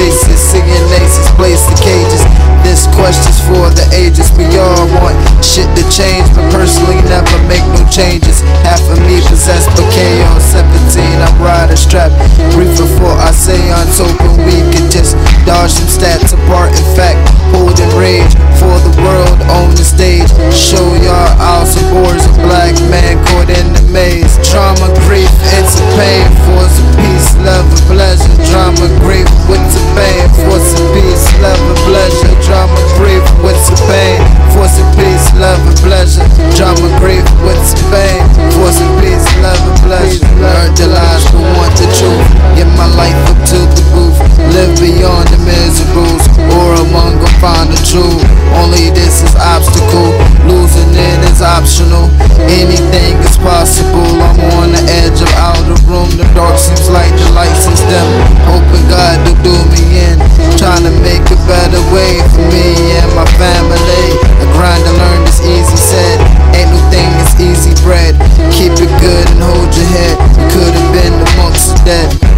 faces, singing aces, blaze the cages. This question's for the ages. We all want shit to change, but personally never make no changes. Half of me possessed but KO 17. I'm riding strapped, reefer for I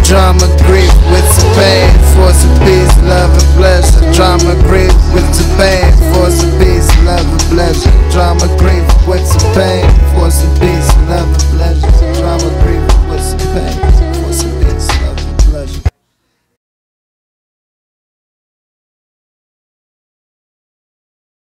drama grief, with some pain